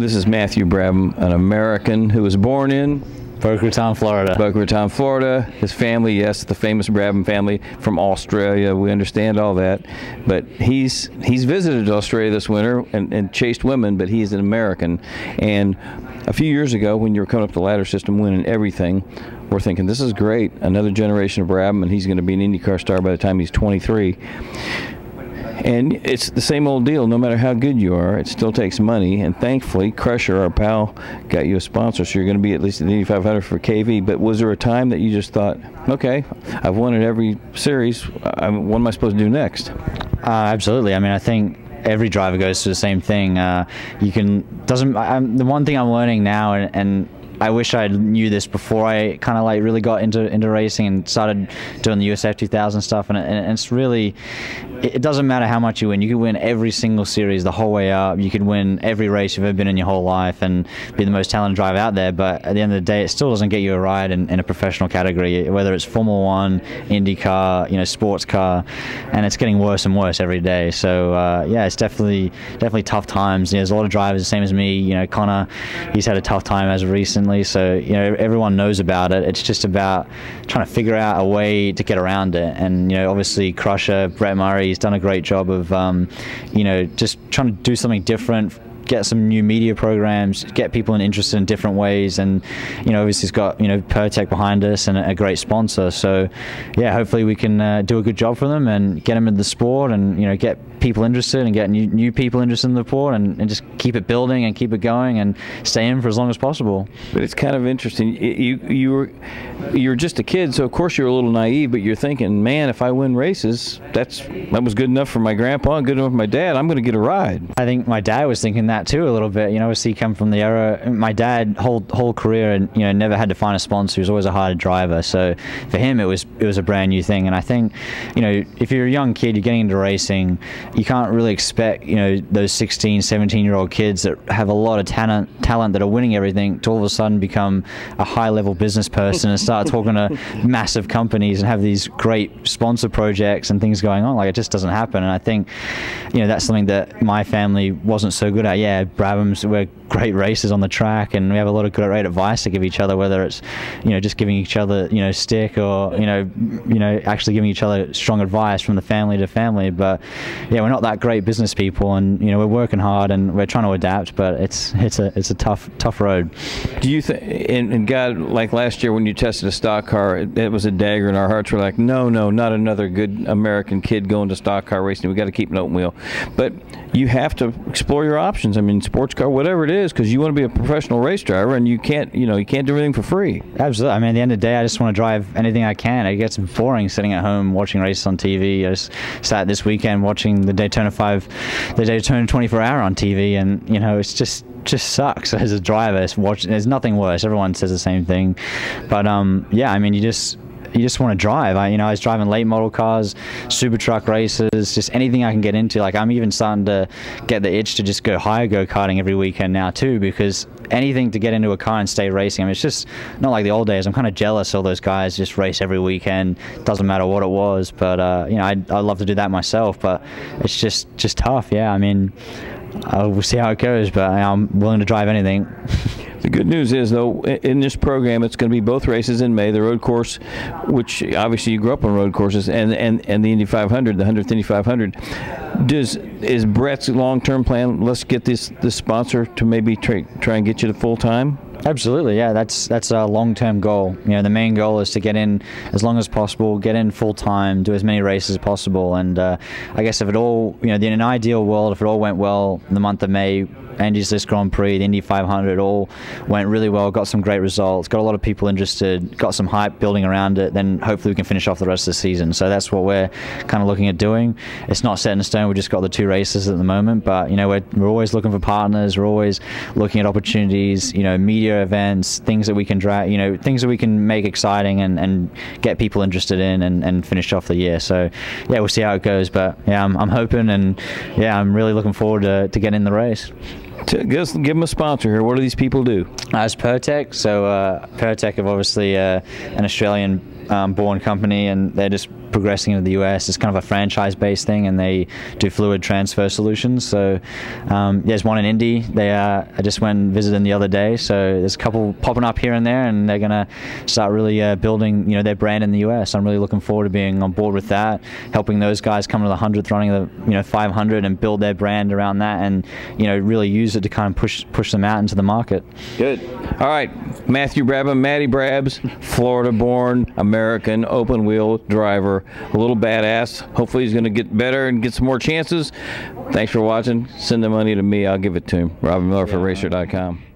This is Matthew Brabham, an American who was born in Boca Raton, Florida. Boca Raton, Florida. His family, yes, the famous Brabham family from Australia. We understand all that, but he's he's visited Australia this winter and, and chased women. But he's an American, and a few years ago, when you were coming up the ladder system, winning everything, we're thinking this is great. Another generation of Brabham, and he's going to be an IndyCar star by the time he's 23. And it's the same old deal. No matter how good you are, it still takes money. And thankfully, Crusher, our pal, got you a sponsor, so you're going to be at least at the Indy 500 for KV. But was there a time that you just thought, okay, I've won at every series. I, what am I supposed to do next? Uh, absolutely. I mean, I think every driver goes through the same thing. Uh, you can doesn't. I'm, the one thing I'm learning now, and, and I wish I knew this before I kind of like really got into into racing and started doing the USF 2000 stuff. And, and it's really, it doesn't matter how much you win. You can win every single series the whole way up. You could win every race you've ever been in your whole life and be the most talented driver out there. But at the end of the day, it still doesn't get you a ride in, in a professional category, whether it's Formula One, IndyCar, you know, sports car, and it's getting worse and worse every day. So uh, yeah, it's definitely definitely tough times. You know, there's a lot of drivers the same as me. You know, Conor, he's had a tough time as recently recently, so you know everyone knows about it. It's just about trying to figure out a way to get around it. And you know, obviously, Crusher, Brett Murray, he's done a great job of um, you know just trying to do something different get some new media programs, get people interested in different ways, and you know, obviously, he's got you know Pirtek behind us and a, great sponsor. So, yeah, hopefully we can uh, do a good job for them and get them in the sport, and you know, get people interested and get new, new people interested in the sport, and, and just keep it building and keep it going and stay in for as long as possible. But it's kind of interesting. You you were you're just a kid, so of course you're a little naive, but you're thinking, man, if I win races, that's that was good enough for my grandpa and good enough for my dad. I'm going to get a ride. I think my dad was thinking that too a little bit. You know, obviously come from the era. My dad whole whole career and you know never had to find a sponsor. He was always a hard driver. So for him, it was it was a brand new thing. And I think, you know, if you're a young kid, you're getting into racing, you can't really expect you know those 16, 17 year old kids that have a lot of talent talent that are winning everything to all of a sudden become a high level business person and start talking to massive companies and have these great sponsor projects and things going on. Like it just doesn't happen. And I think, you know, that's something that my family wasn't so good at. Yeah, Brabham's we're great racers on the track, and we have a lot of great advice to give each other. Whether it's you know just giving each other you know stick or you know you know actually giving each other strong advice from the family to family. But yeah, we're not that great business people, and you know we're working hard and we're trying to adapt. But it's it's a it's a tough tough road. Do you think? And, and God, like last year when you tested a stock car, it, it was a dagger in our hearts. We're like, no, no, not another good American kid going to stock car racing. We got to keep an open wheel. But you have to explore your options. I mean, sports car, whatever it is, because you want to be a professional race driver, and you can't, you know, you can't do everything for free. Absolutely. I mean, at the end of the day, I just want to drive anything I can. It gets boring sitting at home watching races on TV. I just sat this weekend watching the Daytona 5, the Daytona 24 Hour on TV, and you know, it's just just sucks as a driver. It's watching. There's nothing worse. Everyone says the same thing, but um, yeah, I mean, you just you just want to drive. I, you know, I was driving late model cars, super truck races, just anything I can get into. Like I'm even starting to get the itch to just go hire go karting every weekend now too, because anything to get into a car and stay racing. I mean, it's just not like the old days. I'm kind of jealous all those guys just race every weekend. Doesn't matter what it was, but uh, you know, I'd, I'd love to do that myself. But it's just just tough. Yeah, I mean, uh, we'll see how it goes, but I'm willing to drive anything. The good news is, though, in this program, it's going to be both races in May. The road course, which obviously you grew up on road courses, and and, and the Indy 500, the 100th Indy 500. Does is Brett's long-term plan? Let's get this the sponsor to maybe try, try and get you to full time. Absolutely, yeah. That's that's a long-term goal. You know, the main goal is to get in as long as possible, get in full time, do as many races as possible, and uh, I guess if it all, you know, in an ideal world, if it all went well in the month of May, Angie's List Grand Prix, the Indy 500, all went really well. Got some great results. Got a lot of people interested. Got some hype building around it. Then hopefully we can finish off the rest of the season. So that's what we're kind of looking at doing. It's not set in stone. We just got the two races at the moment, but you know we're we're always looking for partners. We're always looking at opportunities. You know, media events, things that we can drag. You know, things that we can make exciting and, and get people interested in and, and finish off the year. So yeah, we'll see how it goes. But yeah, I'm, I'm hoping and yeah, I'm really looking forward to, to getting in the race to give, give them a sponsor here. What do these people do? As Pirtek, so uh, Pirtek have obviously uh, an Australian um, born company, and they're just progressing into the US. It's kind of a franchise-based thing, and they do fluid transfer solutions. So um, there's one in Indy. They uh, I just went and visited them the other day. So there's a couple popping up here and there, and they're gonna start really uh, building you know their brand in the US. I'm really looking forward to being on board with that, helping those guys come to the hundredth running of the you know 500 and build their brand around that, and you know really use it to kind of push push them out into the market. Good. All right, Matthew Brabham, Matty Brabs, Florida-born American open wheel driver, a little badass. Hopefully he's going to get better and get some more chances. Thanks for watching. Send the money to me. I'll give it to him. Robin Miller for Racer.com.